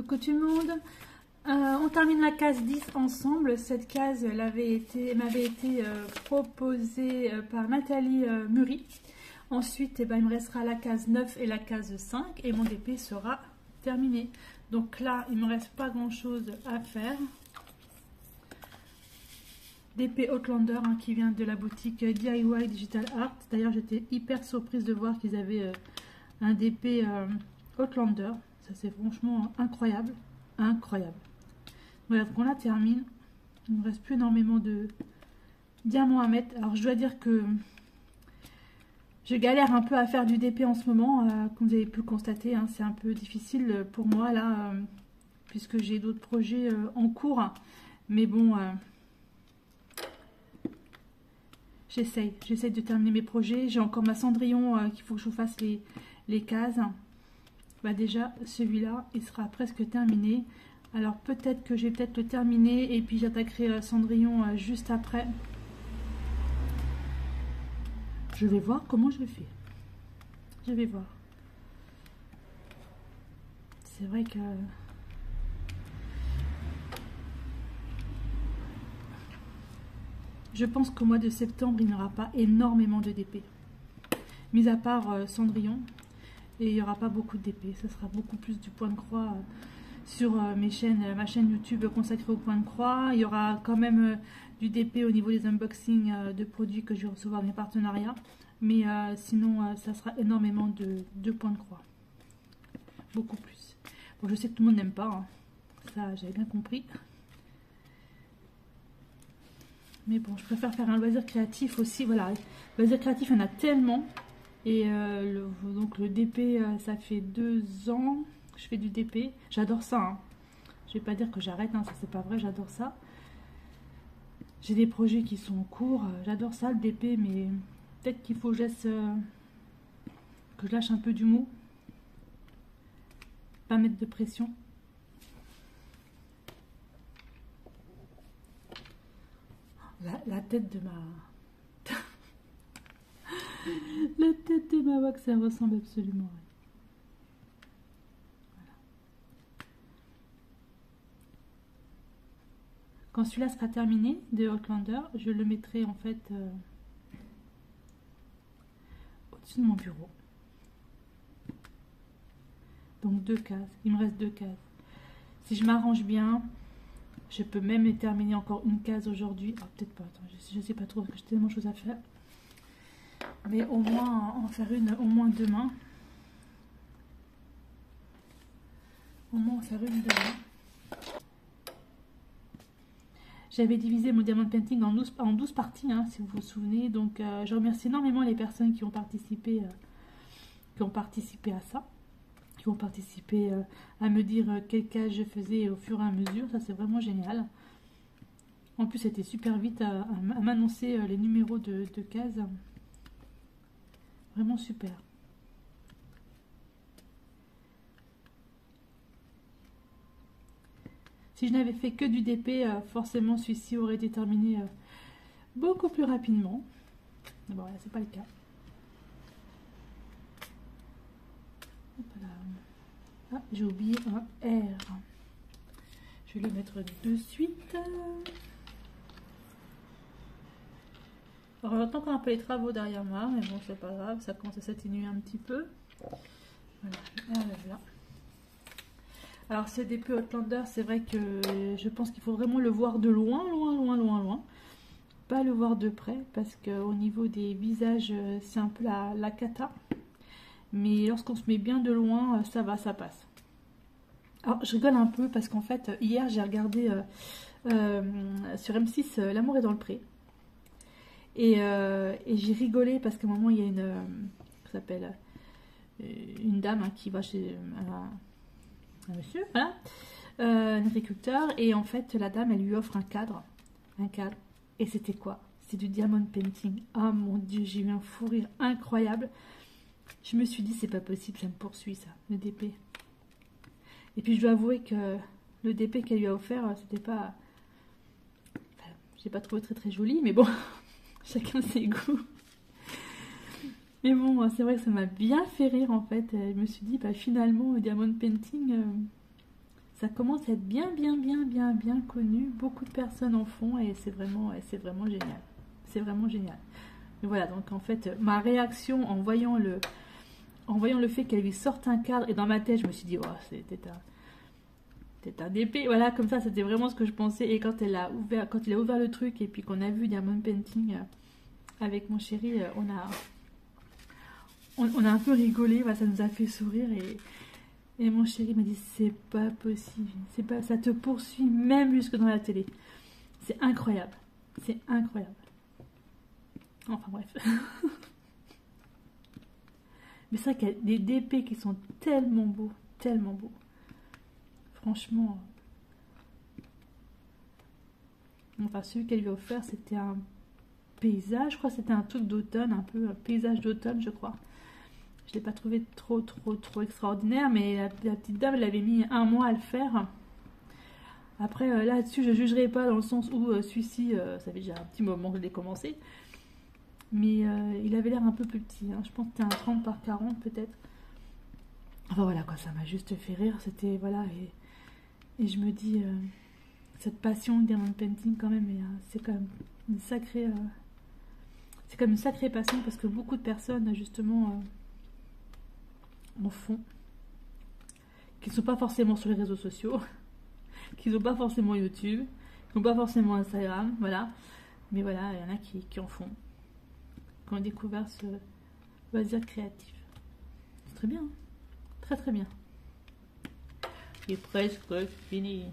Coucou tout le monde. Euh, on termine la case 10 ensemble. Cette case m'avait été, été euh, proposée euh, par Nathalie Muri. Ensuite, eh ben, il me restera la case 9 et la case 5 et mon DP sera terminé. Donc là, il ne me reste pas grand chose à faire. DP Outlander hein, qui vient de la boutique DIY Digital Art. D'ailleurs, j'étais hyper surprise de voir qu'ils avaient un DP Outlander c'est franchement incroyable. Incroyable. Voilà, donc on la termine. Il ne reste plus énormément de diamants à mettre. Alors je dois dire que je galère un peu à faire du DP en ce moment. Euh, comme vous avez pu le constater, hein, c'est un peu difficile pour moi là. Euh, puisque j'ai d'autres projets euh, en cours. Mais bon, j'essaye. J'essaye de terminer mes projets. J'ai encore ma Cendrillon qu'il faut que je vous fasse les, les cases bah déjà celui-là il sera presque terminé. Alors peut-être que j'ai peut-être le terminé et puis j'attaquerai euh, Cendrillon euh, juste après. Je vais voir comment je fais. Je vais voir. C'est vrai que je pense qu'au mois de septembre il n'y aura pas énormément de DP mis à part euh, Cendrillon et il n'y aura pas beaucoup d'épées. Ce sera beaucoup plus du point de croix euh, sur euh, mes chaînes, ma chaîne YouTube consacrée au point de croix. Il y aura quand même euh, du DP au niveau des unboxings de produits que je vais recevoir mes partenariats. Mais sinon, ça sera énormément de, points de croix. Beaucoup plus. Bon, je sais que tout le monde n'aime pas. Hein. Ça, j'avais bien compris. Mais bon, je préfère faire un loisir créatif aussi. Voilà, loisir créatif, il y en a tellement. Et euh, donc le DP, euh, ça fait deux ans je fais du DP. J'adore ça. Hein. Je vais pas dire que j'arrête, hein, ça c'est pas vrai, j'adore ça. J'ai des projets qui sont en cours, j'adore ça le DP, mais peut-être qu'il faut que je, laisse, euh, que je lâche un peu du mou. Pas mettre de pression. la tête de ma la tête de ma wax, ça ressemble absolument à voilà. Quand celui-là sera terminé de Outlander, je le mettrai en fait euh, au-dessus de mon bureau. Donc deux cases. Il me reste deux cases. Si je m'arrange bien, je peux même terminer encore une case aujourd'hui. Ah, peut-être pas. je ne sais pas trop parce que j'ai tellement de choses à faire mais au moins en faire une au moins demain. Au moins en faire une demain. J'avais divisé mon diamond painting en 12, en 12 parties, hein, si vous vous souvenez. Donc, euh, je remercie énormément les personnes qui ont participé, euh, qui ont participé à ça, qui ont participé euh, à me dire quel cas je faisais au fur et à mesure. Ça, c'est vraiment génial. En plus, c'était super vite à, m'annoncer les numéros de cases. Vraiment super. Si je n'avais fait que du DP, euh, forcément celui-ci aurait été terminé euh, beaucoup plus rapidement. Bon, là, c'est pas le cas. Ah, j'ai oublié un R. Je vais le mettre de suite. Alors, j'entends encore un peu les travaux derrière moi, mais bon, c'est pas grave, ça commence à s'atténuer un petit peu. Voilà, Alors, c'est des peu Outlander, c'est vrai que je pense qu'il faut vraiment le voir de loin, loin, loin, loin, loin. Pas le voir de près, parce qu'au niveau des visages, c'est un peu la, la cata. Mais lorsqu'on se met bien de loin, ça va, ça passe. Alors, je rigole un peu, parce qu'en fait, hier, j'ai regardé euh, euh, sur M6 euh, L'amour est dans le pré. Euh, et, j'ai rigolé parce qu'à un moment, il y a une, euh, s'appelle, euh, une dame hein, qui va chez un, monsieur, voilà, un agriculteur. Et en fait, la dame, elle lui offre un cadre. Un cadre. Et c'était quoi? C'est du diamond painting. Ah mon dieu, j'ai eu un fou rire incroyable. Je me suis dit, c'est pas possible, ça me poursuit ça, le DP. Et puis je dois avouer que le DP qu'elle lui a offert, c'était pas. Enfin, j'ai pas trouvé très très joli, mais bon, Chacun ses goûts. Mais bon, c'est vrai que ça m'a bien fait rire en fait. Je me suis dit, bah finalement, Diamond Painting, euh, ça commence à être bien, bien, bien, bien, bien connu. Beaucoup de personnes en font et c'est vraiment, vraiment génial. C'est vraiment génial. Mais voilà, donc en fait, ma réaction en voyant le, en voyant le fait qu'elle lui sorte un cadre, et dans ma tête, je me suis dit, oh, c'était un, c'était un épée. Voilà, comme ça, c'était vraiment ce que je pensais. Et quand elle a ouvert, quand il a ouvert le truc et puis qu'on a vu Diamond Painting euh, avec mon chéri, euh, on a, on, a un peu rigolé. ça nous a fait sourire et et mon chéri m'a dit c'est pas possible, c'est pas, ça te poursuit même jusque dans la télé. C'est incroyable, c'est incroyable. Enfin bref. Mais c'est vrai qu'il y a des DP qui sont tellement beaux, tellement beaux. Franchement. Enfin, celui qu'elle lui a offert, c'était un paysage. Je crois que c'était un truc d'automne, un peu un paysage d'automne, je crois. Je l'ai pas trouvé trop, trop, trop extraordinaire, mais la, petite dame, elle avait mis un mois à le faire. Après, euh, là-dessus, je jugerai pas dans le sens où euh, celui-ci, euh, ça fait déjà un petit moment que je l'ai commencé. Mais il avait l'air un peu plus petit. Hein. Je pense que c'était un 30 par 40 peut-être. Enfin voilà quoi, ça m'a juste fait rire. C'était, voilà, et, je me dis, cette passion diamond painting quand même, c'est quand même une sacrée... c'est comme une sacrée passion parce que beaucoup de personnes, justement en fond, qui ne sont pas forcément sur les réseaux sociaux, qui n'ont pas forcément YouTube, qui n'ont pas forcément Instagram, voilà. Mais voilà, il y en a qui, en font, qui ont découvert ce loisir créatif. C'est très bien, hein. très très bien. Il est presque fini.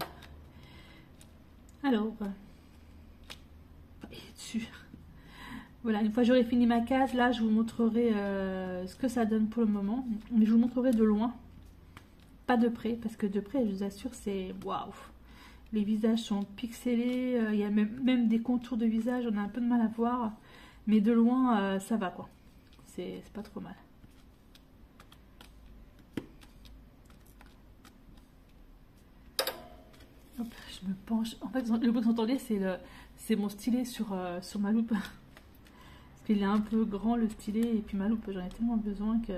Alors, dessus. Voilà, une fois j'aurai fini ma case, là je vous montrerai euh, ce que ça donne pour le moment. Mais je vous montrerai de loin, pas de près, parce que de près, je vous assure, c'est waouh. Les visages sont pixelés, euh, il y a même, des contours de visage, on a un peu de mal à voir. Mais de loin, euh, ça va quoi. C'est pas trop mal. Hop, je me penche. En fait, le bruit que vous entendez, c'est mon stylet sur, sur ma loupe. Il est un peu grand le stylet et puis ma loupe j'en ai tellement besoin que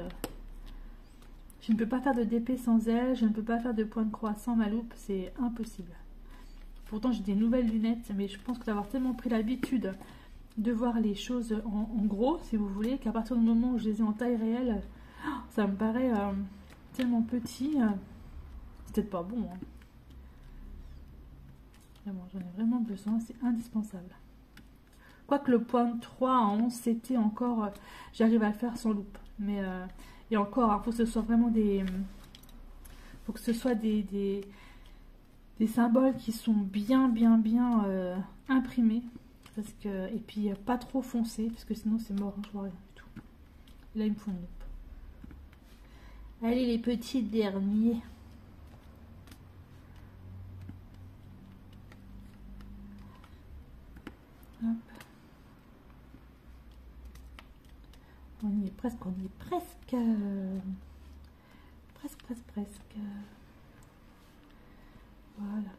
je ne peux pas faire de DP sans elle, je ne peux pas faire de point de croix sans ma loupe, c'est impossible. Pourtant j'ai des nouvelles lunettes mais je pense que d'avoir tellement pris l'habitude de voir les choses en, gros si vous voulez qu'à partir du moment où je les ai en taille réelle ça me paraît euh, tellement petit c'est peut-être pas bon hein. J'en ai vraiment besoin, c'est indispensable. Quoique le point 3 en 11 c'était encore, euh, j'arrive à le faire sans loupe. Mais euh, et encore, il hein, faut que ce soit vraiment des, faut que ce soit des, des, symboles qui sont bien, bien, bien euh, imprimés. Parce que, et puis pas trop foncé, parce que sinon c'est mort, hein, je vois rien du tout. Là, il me faut une loupe. Allez, les petits derniers. On y est presque, on est presque. presque, presque, presque. Voilà.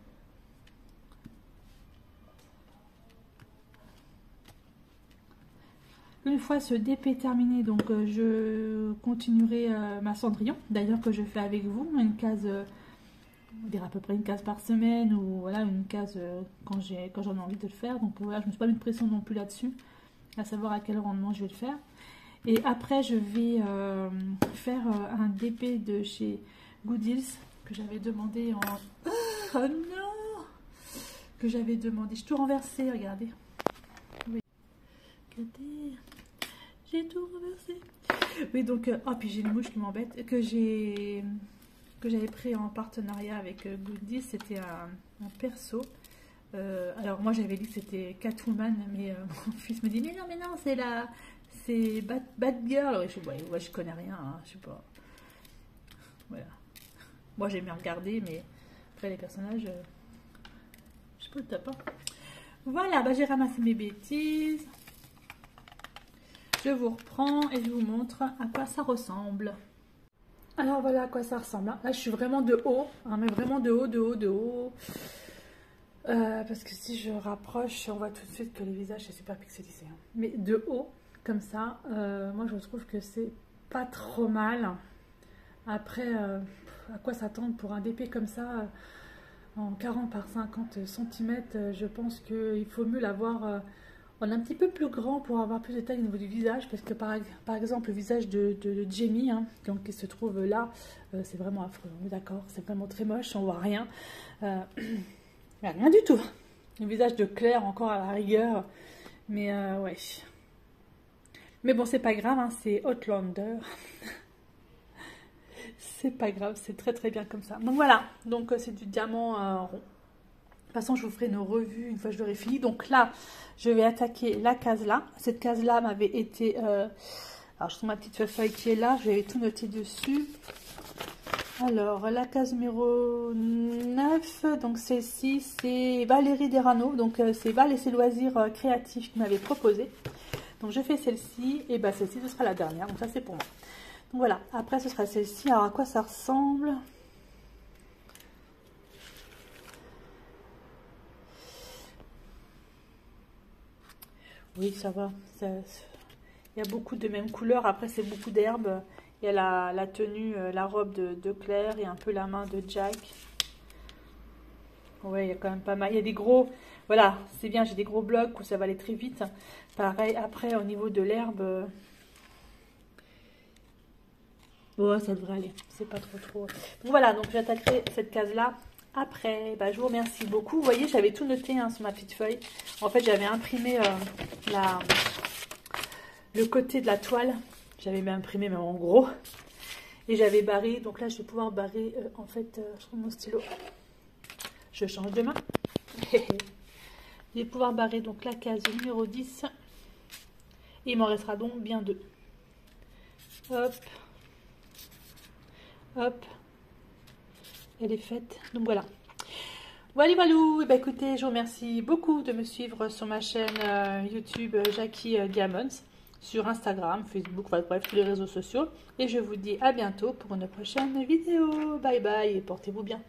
Une fois ce DP terminé, donc euh, je continuerai euh, ma Cendrillon, d'ailleurs que je fais avec vous, une case, euh, on dirait à peu près une case par semaine, ou voilà, une case quand j'en ai envie de le faire. Donc voilà, je ne me suis pas mis de pression non plus là-dessus, à savoir à quel rendement je vais le faire. Et après, je vais euh, faire euh, un DP de chez Goodills que j'avais demandé en... Oh non Que j'avais demandé. Je tout renversé, regardez. Regardez. J'ai tout renversé. Oui, donc... Euh, oh, puis j'ai une mouche qui m'embête. Que j'ai... Que j'avais pris en partenariat avec Goodills. C'était un, perso. alors moi j'avais dit que c'était Catwoman, mais mon fils me dit mais non mais non c'est la c'est Bad, Girl. Je, ouais, je connais rien, hein, je sais pas. Voilà. Moi, j'aime bien regarder, mais après, les personnages, euh, je sais pas le top. Voilà, bah, j'ai ramassé mes bêtises. Je vous reprends et je vous montre à quoi ça ressemble. Alors voilà à quoi ça ressemble. Hein. Là, je suis vraiment de haut, hein, mais vraiment de haut, de haut, de haut. Euh, parce que si je rapproche, on voit tout de suite que le visage est super pixelisé. Mais de haut, comme ça. Euh, moi, je trouve que c'est pas trop mal. Après, euh, à quoi s'attendre pour un DP comme ça en 40 par 50 cm. Je pense qu'il faut mieux l'avoir est un petit peu plus grand pour avoir plus de taille au niveau du visage, parce que par, exemple le visage de, Jamie, hein, donc, qui se trouve là, euh, c'est vraiment affreux, on est d'accord, c'est vraiment très moche, on voit rien. Euh, rien du tout. Le visage de Claire encore à la rigueur, mais euh, ouais. Mais bon, c'est pas grave, hein, c'est Outlander. c'est pas grave, c'est très très bien comme ça. Donc voilà, donc c'est du diamant rond. De toute façon, je vous ferai une revue une fois que je l'aurai fini. Donc là, je vais attaquer la case là. Cette case là m'avait été... Euh, alors, je trouve ma petite feuille qui est là. Je vais tout noter dessus. Alors, la case numéro 9, donc celle-ci, c'est Valérie Derano. Donc, euh, c'est Val et ses loisirs euh, créatifs qui m'avait proposé. Donc, je fais celle-ci. Et bah, celle-ci, ce sera la dernière. Donc, ça, c'est pour moi. Donc, voilà. Après, ce sera celle-ci. Alors, à quoi ça ressemble? Oui, ça va. il y a beaucoup de mêmes couleurs. Après, c'est beaucoup d'herbes. Il y a la, tenue, euh, la robe de, Claire et un peu la main de Jack. Ouais, il y a quand même pas mal. Il y a des gros... Voilà, c'est bien, j'ai des gros blocs où ça va aller très vite. Pareil, après, au niveau de l'herbe... Ouais, ça devrait aller. C'est pas trop trop. Donc voilà, donc j'attaquerai cette case-là après, bah, je vous remercie beaucoup. Vous voyez, j'avais tout noté hein, sur ma petite feuille. En fait, j'avais imprimé euh, le côté de la toile. J'avais imprimé même en gros. Et j'avais barré. Donc là, je vais pouvoir barrer, euh, en fait, euh, je trouve mon stylo. Je change de main. je vais pouvoir barrer donc la case numéro 10. Et il m'en restera donc bien deux. Hop. Hop elle est faite. Donc voilà. Voilà, voilà. Et bah, écoutez, je vous remercie beaucoup de me suivre sur ma chaîne euh, YouTube euh, Jackie euh, Diamonds, sur Instagram, Facebook, bref, tous les réseaux sociaux. Et je vous dis à bientôt pour une prochaine vidéo. Bye bye et portez-vous bien.